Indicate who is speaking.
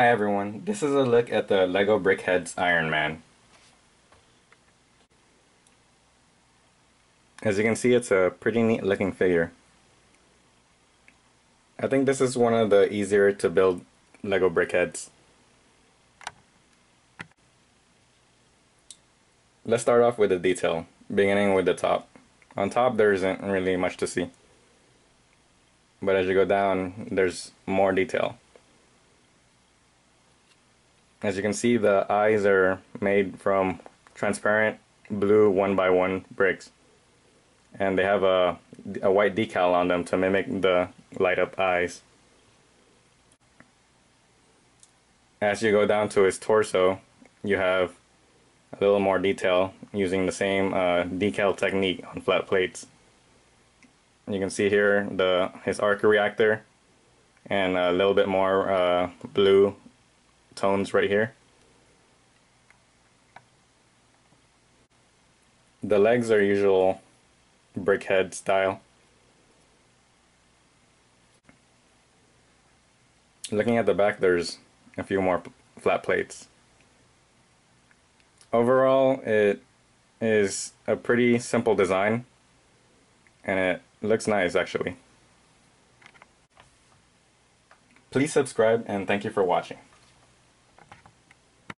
Speaker 1: Hi everyone, this is a look at the LEGO Brickheadz Iron Man. As you can see it's a pretty neat looking figure. I think this is one of the easier to build LEGO Brickheadz. Let's start off with the detail, beginning with the top. On top there isn't really much to see. But as you go down, there's more detail. As you can see, the eyes are made from transparent blue one by one bricks. And they have a, a white decal on them to mimic the light up eyes. As you go down to his torso, you have a little more detail using the same uh, decal technique on flat plates. You can see here the his arc reactor and a little bit more uh, blue tones right here. The legs are usual brickhead style. Looking at the back there's a few more flat plates. Overall it is a pretty simple design and it looks nice actually. Please subscribe and thank you for watching.